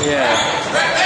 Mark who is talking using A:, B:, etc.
A: Yeah.